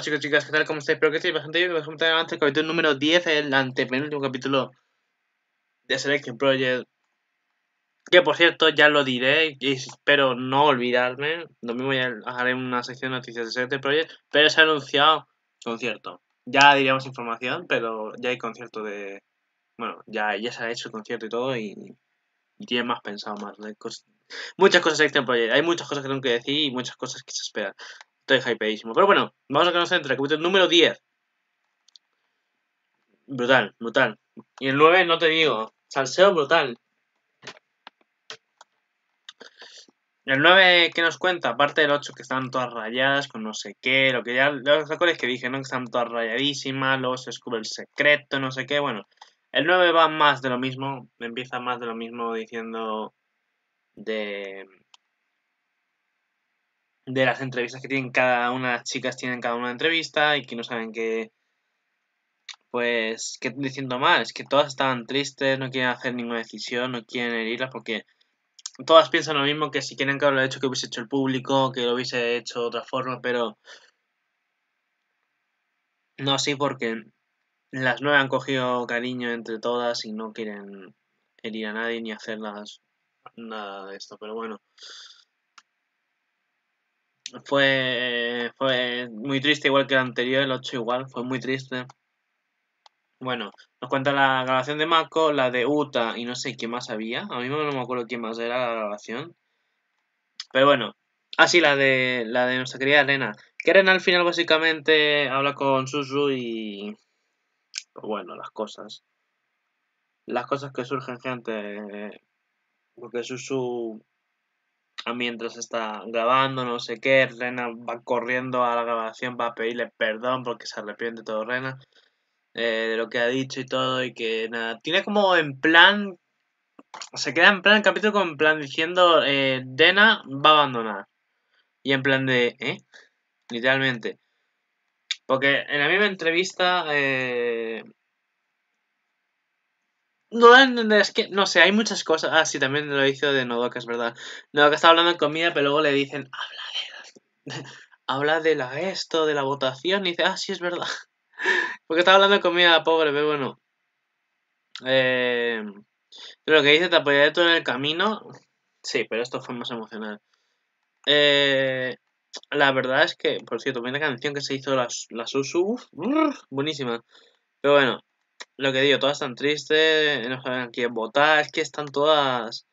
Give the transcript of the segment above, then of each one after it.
chicos chicas, ¿qué tal? ¿Cómo estáis? Espero que estéis bastante bien. Vamos a antes el capítulo número 10, el antepenúltimo capítulo de Selection Project. Que por cierto, ya lo diré y espero no olvidarme. Lo mismo ya haré una sección de noticias de Selection Project, pero se ha anunciado concierto. Ya diríamos información, pero ya hay concierto de. Bueno, ya, ya se ha hecho el concierto y todo y, y tiene más pensado más. muchas cosas de Selection Project. Hay muchas cosas que tengo que decir y muchas cosas que se esperan. Estoy hypeísimo. Pero bueno, vamos a conocer entre el capítulo número 10. Brutal, brutal. Y el 9 no te digo. Salseo brutal. El 9 que nos cuenta, aparte del 8 que están todas rayadas con no sé qué, lo que ya, los recuerdes que dije, ¿no? Que están todas rayadísimas, luego se descubre el secreto, no sé qué, bueno. El 9 va más de lo mismo, empieza más de lo mismo diciendo de de las entrevistas que tienen cada una, las chicas tienen cada una entrevista y que no saben qué, pues, qué diciendo mal, es que todas estaban tristes, no quieren hacer ninguna decisión, no quieren herirlas porque todas piensan lo mismo que si quieren que lo hecho que hubiese hecho el público, que lo hubiese hecho de otra forma, pero no así porque las nueve han cogido cariño entre todas y no quieren herir a nadie ni hacerlas nada de esto, pero bueno fue, fue muy triste, igual que el anterior, el 8 igual, fue muy triste. Bueno, nos cuenta la grabación de Mako, la de Uta y no sé quién más había. A mí no me acuerdo quién más era la grabación. Pero bueno, así ah, la de la de nuestra querida Elena. Que Elena al final básicamente habla con Susu y... Pues bueno, las cosas. Las cosas que surgen, gente. Porque Susu mientras está grabando, no sé qué, Rena va corriendo a la grabación, va a pedirle perdón porque se arrepiente todo Rena eh, de lo que ha dicho y todo, y que nada, tiene como en plan, se queda en plan el capítulo con en plan diciendo, eh, Dena va a abandonar. Y en plan de, ¿eh? Literalmente. Porque en la misma entrevista, eh, no es que, no sé, hay muchas cosas. Ah, sí, también lo hizo de Nodoka, es verdad. Nodoka está hablando de comida, pero luego le dicen, habla de habla de la esto, de la votación, y dice, ah, sí, es verdad. Porque está hablando de comida pobre, pero bueno. Eh, lo que dice, te apoyaré todo en el camino. Sí, pero esto fue más emocional. Eh, la verdad es que, por cierto, una canción que se hizo la, la Susu, buenísima. Pero bueno, lo que digo, todas están tristes, no saben quién votar, es que están todas...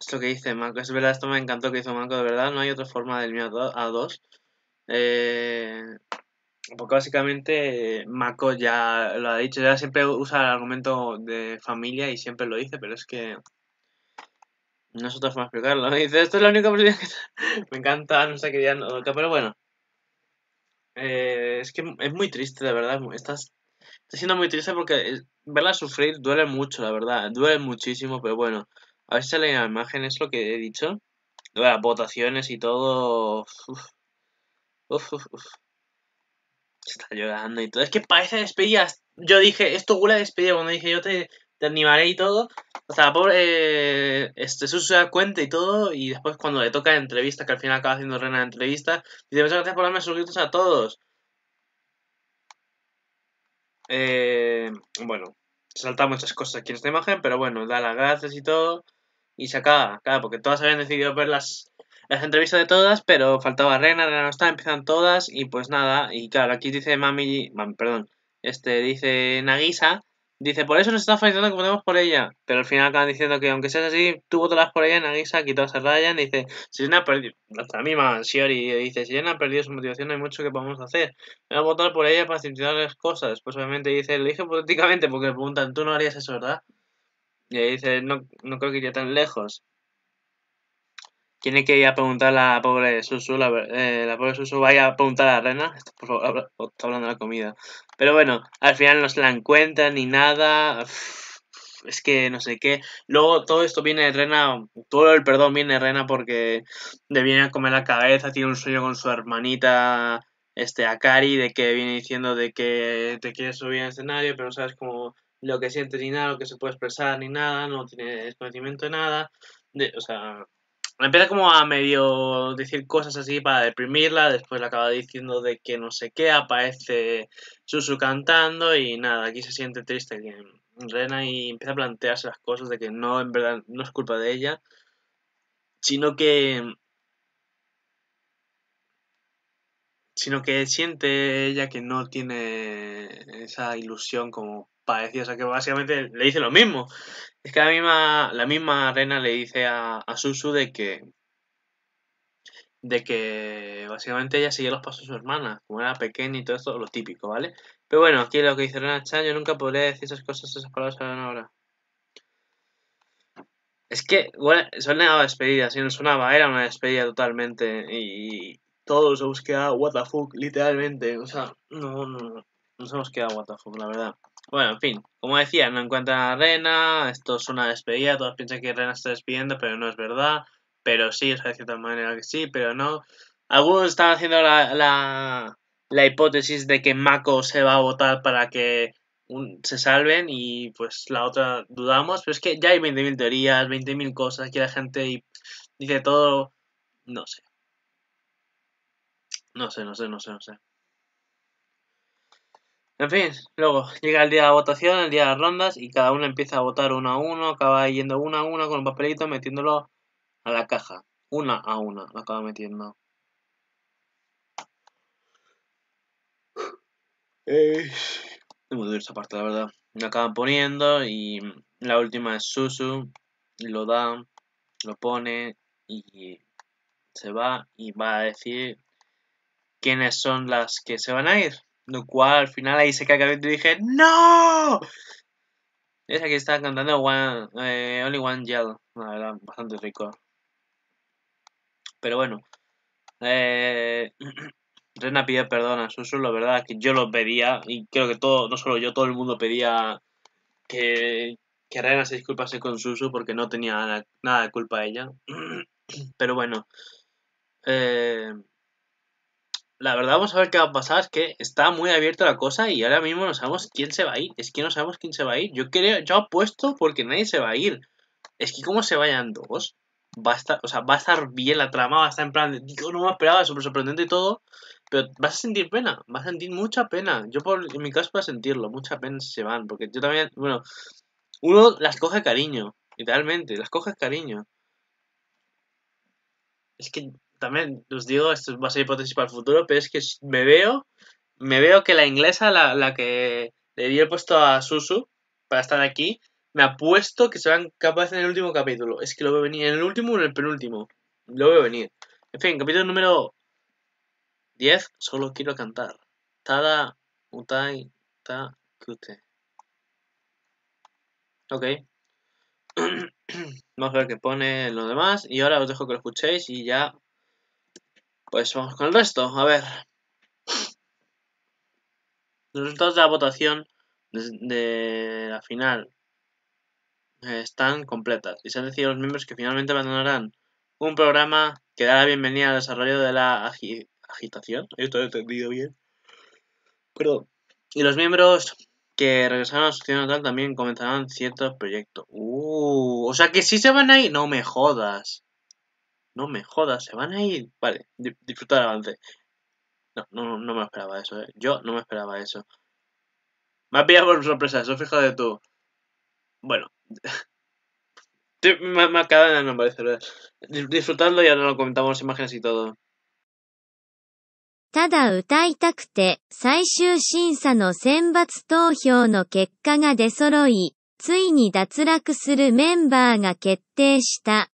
Esto que dice Marco, es verdad, esto me encantó que hizo Marco, de verdad, no hay otra forma del mío a dos. Eh, porque básicamente Marco ya lo ha dicho, ya siempre usa el argumento de familia y siempre lo dice, pero es que no es otra forma de explicarlo. Dice, esto es la única posibilidad que... me encanta, no sé qué día, pero bueno. Eh, es que es muy triste, de verdad. Estás, está siendo muy triste porque verla sufrir duele mucho, la verdad. Duele muchísimo, pero bueno. A ver si sale la imagen, es lo que he dicho. Las votaciones y todo. Uf, uf, uf, Está llorando y todo. Es que parece despedida. Yo dije, esto huele a despedida cuando dije yo te, te animaré y todo. O sea, pobre, eh, este, se da cuenta y todo, y después cuando le toca entrevista, que al final acaba haciendo Rena entrevista, dice, muchas gracias por darme sus a todos. Eh, bueno, se saltan muchas cosas aquí en esta imagen, pero bueno, da las gracias y todo, y se acaba, claro, porque todas habían decidido ver las, las entrevistas de todas, pero faltaba Rena, Rena no está, empiezan todas, y pues nada, y claro, aquí dice Mami, perdón, este, dice Nagisa, Dice, por eso nos está felicitando que votemos por ella. Pero al final acaban diciendo que aunque seas así, tú votarás por ella, Nagisa, aquí todas se rayan. Dice, si ha perdido, hasta la misma Shiori dice, si ha perdido su motivación, no hay mucho que podamos hacer. Voy a votar por ella para facilitar las cosas. Pues obviamente dice, lo dije políticamente porque le preguntan, tú no harías eso, ¿verdad? Y dice, no, no creo que iría tan lejos. Tiene que ir a preguntar a la pobre Susu, la, eh, la pobre Susu vaya a preguntar a Rena. Por favor, está hablando de la comida. Pero bueno, al final no se la encuentran ni nada. Es que no sé qué. Luego todo esto viene de Rena, todo el perdón viene de Rena porque le viene a comer la cabeza, tiene un sueño con su hermanita, este, Akari, de que viene diciendo de que te quiere subir al escenario, pero no sabes cómo lo que sientes ni nada, lo que se puede expresar ni nada, no tienes conocimiento de nada. De, o sea, empieza como a medio decir cosas así para deprimirla, después le acaba diciendo de que no sé qué, aparece Susu cantando y nada, aquí se siente triste que Rena y empieza a plantearse las cosas de que no, en verdad, no es culpa de ella, sino que sino que siente ella que no tiene esa ilusión como parecía, o sea que básicamente le dice lo mismo. Es que la misma, la misma reina le dice a, a Susu de que de que básicamente ella seguía los pasos de su hermana, como era pequeña y todo esto, lo típico, ¿vale? Pero bueno, aquí lo que dice Rena Chan, yo nunca podría decir esas cosas, esas palabras ahora. Es que, bueno, suena a despedida, si no sonaba, era una despedida totalmente. Y todos hemos quedado what the fuck, literalmente. O sea, no, no, no. Nos hemos quedado what the fuck, la verdad. Bueno, en fin, como decía, no encuentran a Rena, esto es una despedida, todos piensan que Rena está despidiendo, pero no es verdad. Pero sí, o sea, de cierta manera que sí, pero no. Algunos están haciendo la, la, la hipótesis de que Mako se va a votar para que se salven y pues la otra dudamos, pero es que ya hay 20.000 teorías, 20.000 cosas, que la gente dice todo, no sé. No sé, no sé, no sé, no sé. En fin, luego llega el día de la votación, el día de las rondas, y cada uno empieza a votar uno a uno, acaba yendo uno a uno con un papelito, metiéndolo a la caja. Una a una, lo acaba metiendo. Eh, es muy duro esa parte, la verdad. Lo acaban poniendo y la última es Susu. Lo da, lo pone y se va y va a decir quiénes son las que se van a ir. Lo cual al final ahí se cae y dije ¡No! Es que está cantando one, eh, Only One Yell. La verdad, bastante rico. Pero bueno. Eh, Rena pide perdón a Susu, la verdad que yo lo pedía y creo que todo, no solo yo, todo el mundo pedía que, que Rena se disculpase con Susu porque no tenía nada, de culpa a ella. Pero bueno, eh, la verdad vamos a ver qué va a pasar, es que está muy abierta la cosa y ahora mismo no sabemos quién se va a ir, es que no sabemos quién se va a ir. Yo creo, yo apuesto porque nadie se va a ir. Es que como se vayan dos, va a estar, o sea, va a estar bien la trama, va a estar en plan, digo, no me esperaba, súper sorprendente y todo, pero vas a sentir pena, vas a sentir mucha pena. Yo por, en mi caso voy a sentirlo, mucha pena si se van, porque yo también, bueno, uno las coge cariño, literalmente, las coge cariño. Es que también os digo, esto va a ser hipótesis para el futuro, pero es que me veo, me veo que la inglesa, la, la que le di el puesto a Susu para estar aquí, me apuesto que se van capaces en el último capítulo. Es que lo veo venir en el último o en el penúltimo. Lo veo venir. En fin, capítulo número 10, solo quiero cantar. Tada utai ta kute. Ok. Vamos a ver qué pone lo demás. Y ahora os dejo que lo escuchéis y ya. Pues vamos con el resto. A ver. Los resultados de la votación de, la final están completas y se han decidido los miembros que finalmente abandonarán un programa que da la bienvenida al desarrollo de la agitación. Esto he entendido bien. Perdón. Y los miembros que regresaron a la sociedad natal también comenzarán ciertos proyectos. Uh, o sea que si se van a ir. No me jodas. No me jodas, se van a ir. Vale, disfrutar el avance. No, no, no me esperaba eso, ¿eh? Yo no me esperaba eso. Me ha pillado por sorpresa, eso fíjate tú. Bueno. me, me acaba de no parece. Disfrutando y ahora lo comentamos imágenes y todo. ただ歌いたくて、最終審査の選抜投票の結果が出揃い、ついに脱落するメンバーが決定した。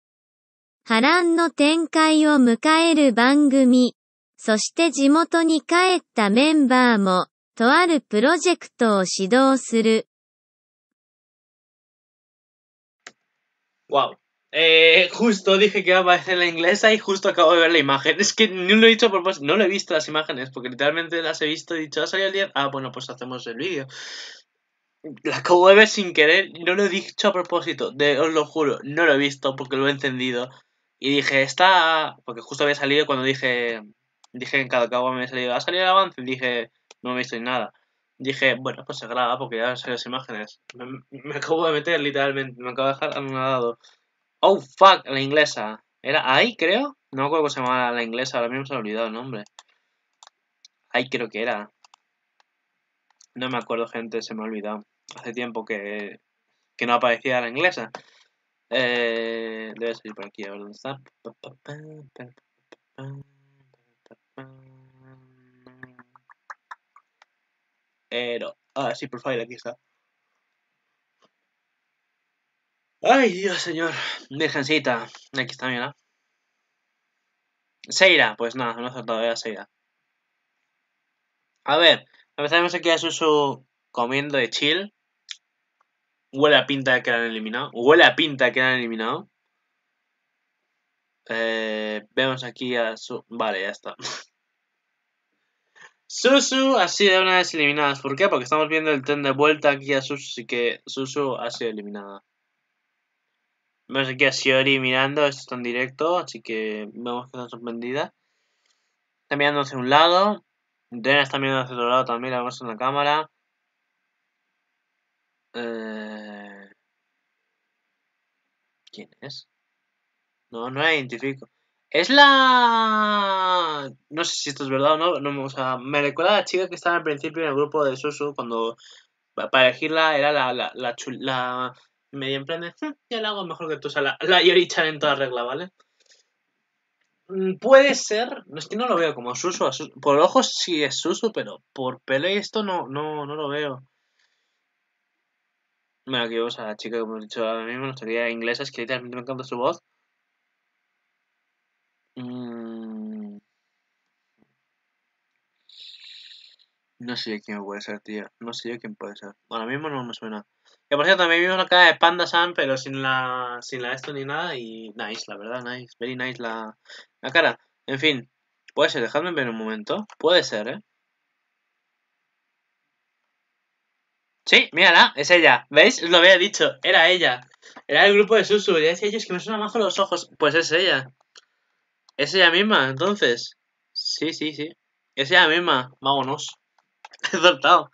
波乱の展開を迎える番組。そして地元に帰ったメンバーも、とあるプロジェクトを指導する。Wow. Eh, justo dije que iba a aparecer la inglesa y justo acabo de ver la imagen. Es que no lo he dicho a propósito, no lo he visto las imágenes, porque literalmente las he visto y he dicho, ¿ha salido el día? Ah, bueno, pues hacemos el vídeo. La acabo de ver sin querer, no lo he dicho a propósito, de, os lo juro, no lo he visto porque lo he encendido. Y dije, está. Porque justo había salido cuando dije. Dije en cada cabo me había salido, ¿ha salido el avance? Y dije, no me he visto ni nada. Dije, bueno, pues se graba porque ya salen las imágenes. Me, acabo de meter literalmente, me acabo de dejar anonadado. Oh, fuck, la inglesa. ¿Era Ai, creo? No me acuerdo cómo se llamaba la inglesa, ahora mismo se me ha olvidado el nombre. Ai creo que era. No me acuerdo, gente, se me ha olvidado. Hace tiempo que, que no aparecía la inglesa. Eh, salir por aquí, a ver dónde está. Pero, ah, sí, por favor, aquí está. Ay, Dios, señor. Virgencita. Aquí está, mira. Seira, pues nada, no ha todavía Seira. A ver, empezamos aquí a Susu comiendo de chill. Huele a pinta de que han eliminado. Huele a pinta de que han eliminado. Eh, vemos aquí a su... Vale, ya está. Susu ha sido una vez eliminada. ¿Por qué? Porque estamos viendo el tren de vuelta aquí a Susu, así que Susu ha sido eliminada. Vemos aquí a Shiori mirando, esto está en directo, así que vemos que está sorprendida. Está mirando hacia un lado. Dena está mirando hacia otro lado también, la vemos en la cámara. Eh... ¿Quién es? No, no la identifico. Es la... No sé si esto es verdad o no, no o sea, me recuerda a la chica que estaba al principio en el grupo de Susu cuando para elegirla era la, la, la, la medio emprende, hm, ya la hago mejor que tú, o sea, la, la Yori-chan en toda regla, ¿vale? Mm, puede ser, es que no lo veo como Susu, por ojos sí es Susu, pero por pelo y esto no, no, no lo veo. Bueno, aquí vemos a la chica, como hemos dicho ahora mismo, nuestra inglesa, es que literalmente me encanta su voz. Mm. No sé quién puede ser, tío. No sé quién puede ser. Ahora mismo no me suena. Que por cierto, también vimos la cara de Panda San, pero sin la, sin la esto ni nada. Y nice, la verdad, nice. Very nice la, la cara. En fin, puede ser, dejadme ver un momento. Puede ser, ¿eh? Sí, mírala, es ella. ¿Veis? Lo había dicho, era ella. Era el grupo de Susu. Ya decía ellos que me suena mazo los ojos. Pues es ella. Es ella misma, entonces. Sí, sí, sí. Es ella misma. Vámonos. He soltado.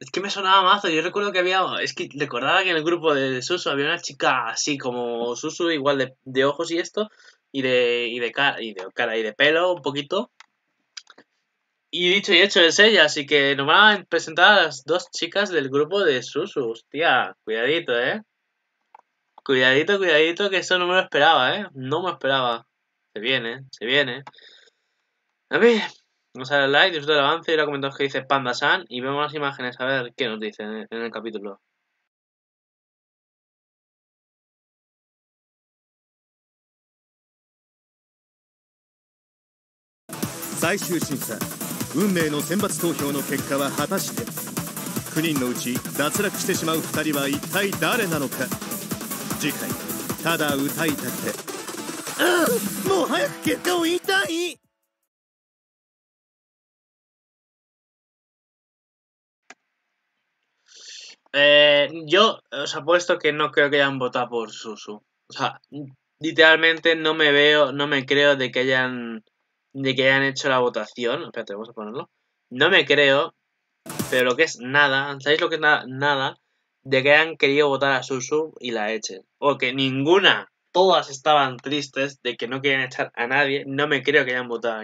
Es que me sonaba mazo. Yo recuerdo que había. Es que recordaba que en el grupo de Susu había una chica así como Susu, igual de, de ojos y esto. Y de, y de cara. Y de cara y de pelo un poquito. Y dicho y hecho es ella, así que nos van a presentar a las dos chicas del grupo de Susu. Hostia, cuidadito, eh. Cuidadito, cuidadito, que eso no me lo esperaba, eh. No me esperaba. Se viene, se viene. A ver, Vamos a darle like, disfruta el avance y ahora comentamos que dice Panda San y vemos las imágenes a ver qué nos dice en el, capítulo. 運命の選抜投票の結果は果たして9人のうち脱落してしまう2人は一体誰なのか次回ただ歌いたくてああもう早く結果を言いたい Eh, yo os apuesto que no creo que hayan votado por Susu. O sea, literalmente no me veo, no me creo de que hayan, de que hayan hecho la votación. Espérate, vamos a ponerlo. No me creo, pero lo que es nada, ¿sabéis lo que es nada? Nada, de que hayan querido votar a Susu y la echen. O que ninguna, todas estaban tristes de que no querían echar a nadie. No me creo que hayan votado.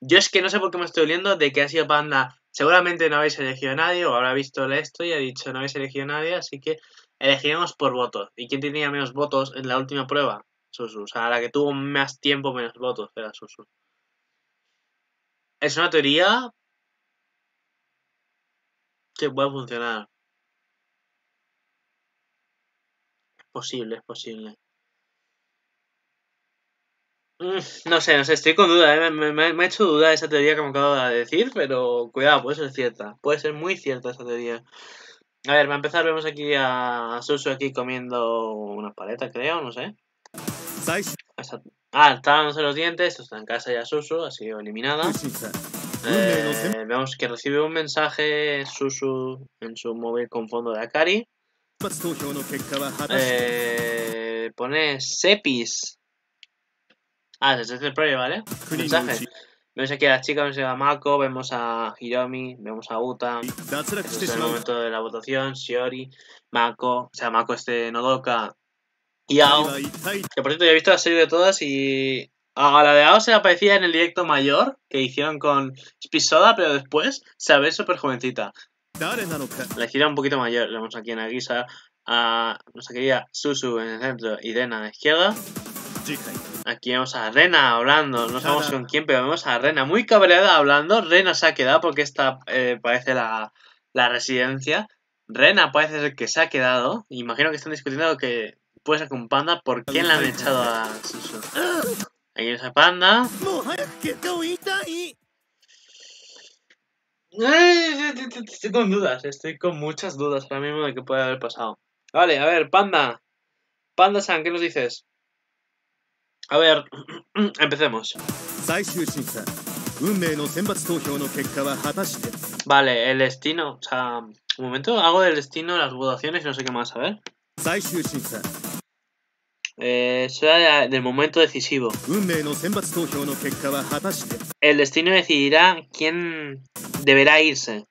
Yo es que no sé por qué me estoy oliendo de que ha sido Panda Seguramente no habéis elegido a nadie o habrá visto esto y ha dicho no habéis elegido a nadie, así que elegiremos por votos. ¿Y quién tenía menos votos en la última prueba? Susu. O sea, la que tuvo más tiempo menos votos era Susu. Es una teoría que puede funcionar. Es posible, es posible. Mm, no sé, no sé, estoy con duda, ¿eh? me, ha hecho duda esa teoría que me acabo de decir, pero cuidado, puede ser cierta, puede ser muy cierta esa teoría. A ver, para empezar vemos aquí a Susu aquí comiendo una paleta, creo, no sé. Ah, está dándose los dientes, está en casa ya Susu, ha sido eliminada. Eh, vemos que recibe un mensaje Susu en su móvil con fondo de Akari. Eh, pone Sepis Ah, desde el previo, ¿vale? Mensaje. Vemos aquí a las chicas, vemos a Mako, vemos a Hiromi, vemos a Uta. Este es el momento de la votación, Shiori, Mako, o sea, Mako este Nodoka y Ao, que por cierto ya he visto la serie de todas y a la de Ao se aparecía en el directo mayor que hicieron con Spisoda, pero después se ve súper jovencita. La hicieron un poquito mayor, la vemos aquí en Agisa, a nos quería Susu en el centro y Rena a la izquierda. Aquí vemos a Rena hablando, no sabemos con quién, pero vemos a Rena muy cabreada hablando. Rena se ha quedado porque esta eh, parece la, la residencia. Rena parece ser que se ha quedado. Imagino que están discutiendo que después a un panda, ¿por quién le han echado a Susu? Ahí esa panda. Estoy con dudas, estoy con muchas dudas ahora mismo de qué puede haber pasado. Vale, a ver, panda. Panda San, ¿qué nos dices? A ver, empecemos. Vale, el destino, o sea, un momento, hago del destino las votaciones y no sé qué más, a ver. Eh, será el momento decisivo. El destino decidirá quién deberá irse.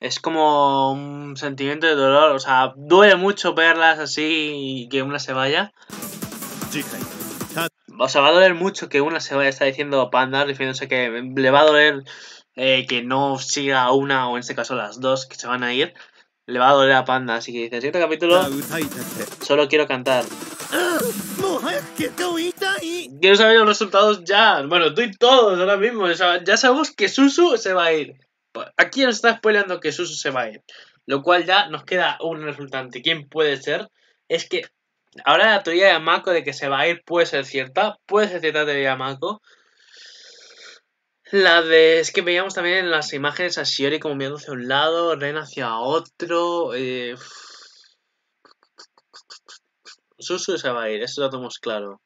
Es como un sentimiento de dolor, o sea, duele mucho verlas así y que una se vaya. O sea, va a doler mucho que una se vaya, está diciendo Panda, diciéndose que le va a doler eh, que no siga una, o en este caso las dos que se van a ir le va a doler a Panda, así que dice, el siguiente capítulo solo quiero cantar. ¡Ah! Quiero saber los resultados ya. Bueno, tú y todos ahora mismo. Ya sabemos que Susu se va a ir. Aquí nos está spoileando que Susu se va a ir. Lo cual ya nos queda un resultante. ¿Quién puede ser? Es que ahora la teoría de Mako de que se va a ir puede ser cierta. Puede ser cierta teoría de Mako. La de. Es que veíamos también en las imágenes a Shiori como mirando hacia un lado, Ren hacia otro. Eh... Susu se va a ir, eso lo tenemos claro.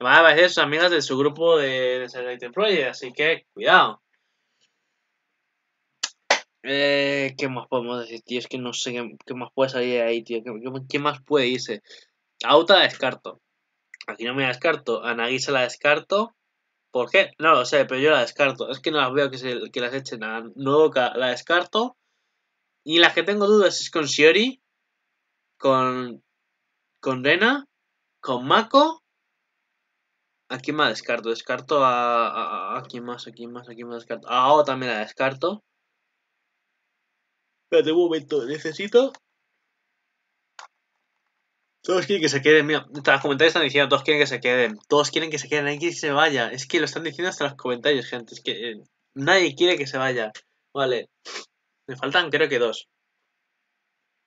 Van a aparecer sus amigas de su grupo de, Selected Project, así que cuidado. Eh, ¿Qué más podemos decir, tío? Es que no sé qué, qué más puede salir de ahí, tío. ¿Qué, más puede irse? Auta la descarto. Aquí no me la descarto. A Nagisa la descarto. ¿Por qué? No lo sé, pero yo la descarto. Es que no las veo que, se, las echen a Nodoka. La descarto. Y las que tengo dudas es con Shiori. Con. Con Rena. Con Mako. ¿A quién más descarto? Descarto a. ¿A, más? ¿A quién más? ¿A quién más descarto? A Ao también la descarto. Espérate un momento, necesito. Todos quieren que se queden. Mira, hasta los comentarios están diciendo, todos quieren que se queden. Todos quieren que se queden, nadie quiere que se vaya. Es que lo están diciendo hasta los comentarios, gente. Es que eh, nadie quiere que se vaya. Vale. Me faltan, creo que dos.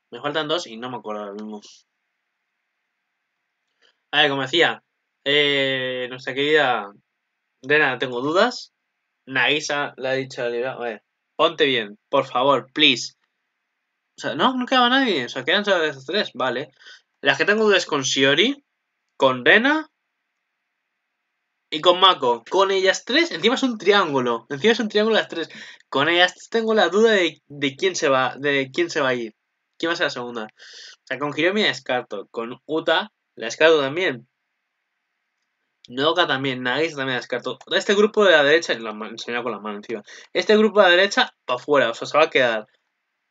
Me faltan dos y no me acuerdo ahora mismo. A ver, como decía, eh, nuestra querida Rena, tengo dudas. Nagisa le ha dicho a Libra, a ver, ponte bien, por favor, please. O sea, no, no quedaba nadie. O sea, quedan solo esas tres, vale. Las que tengo dudas con Shiori, con Rena y con Mako. Con ellas tres, encima es un triángulo. Encima es un triángulo las tres. Con ellas tengo la duda de, de quién se va, de quién se va a ir. ¿Quién va a ser la segunda? O sea, con Hiromi la descarto. Con Uta la descarto también. Nodoka también, Nagisa también la descarto. Este grupo de la derecha, la enseñado con la mano encima. Este grupo de la derecha, para afuera, o sea, se va a quedar.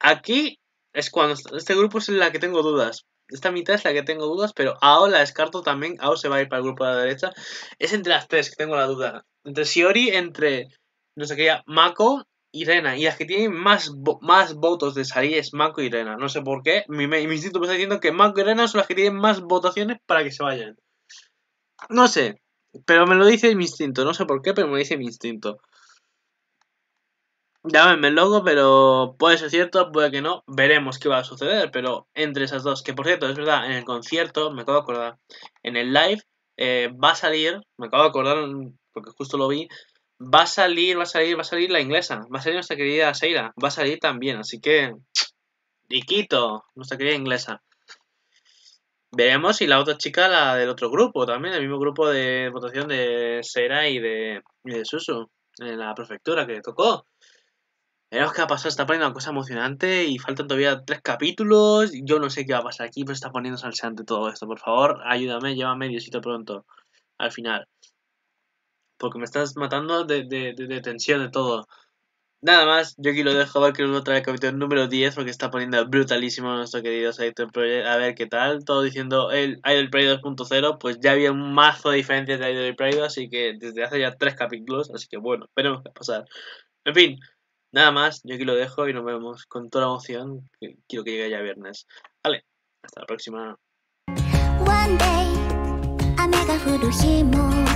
Aquí es cuando este grupo es en la que tengo dudas. Esta mitad es la que tengo dudas, pero Ao la descarto también. Ao se va a ir para el grupo de la derecha. Es entre las tres que tengo la duda. Entre Shiori, entre, no sé qué, Mako y Rena. Y las que tienen más, más votos de salir es Mako y Rena. No sé por qué. Mi, mi instinto me está diciendo que Mako y Rena son las que tienen más votaciones para que se vayan. No sé. Pero me lo dice mi instinto. No sé por qué, pero me lo dice mi instinto. Llámenme loco, pero puede ser cierto, puede que no. Veremos qué va a suceder. Pero entre esas dos, que por cierto, es verdad, en el concierto, me acabo de acordar, en el live eh, va a salir, me acabo de acordar porque justo lo vi, va a salir, va a salir, va a salir la inglesa, va a salir nuestra querida Seira, va a salir también, así que, Riquito, nuestra querida inglesa. Veremos si la otra chica, la del otro grupo también, el mismo grupo de votación de Seira y de, y de Susu, en la prefectura que tocó. Veremos qué va a pasar, está poniendo una cosa emocionante y faltan todavía tres capítulos. Yo no sé qué va a pasar aquí, pero está poniendo salseante todo esto. Por favor, ayúdame, llévame Diosito pronto al final. Porque me estás matando de, de, de, tensión de todo. Nada más, yo aquí lo dejo, a ver que nos trae el capítulo número 10 porque está poniendo brutalísimo nuestro querido Cyber Project. A ver qué tal, todo diciendo el Idol Prey 2.0, pues ya había un mazo de diferencias de Idol Prey, así que desde hace ya tres capítulos, así que bueno, esperemos que pasar. En fin, nada más, yo aquí lo dejo y nos vemos con toda la emoción. Quiero que llegue ya viernes. Vale, hasta la próxima.「